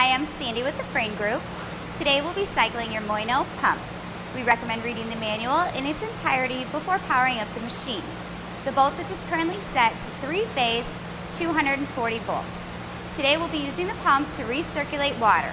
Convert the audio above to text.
Hi, I'm Sandy with the Frain Group. Today we'll be cycling your Moyno pump. We recommend reading the manual in its entirety before powering up the machine. The voltage is currently set to three-phase 240 volts. Today we'll be using the pump to recirculate water.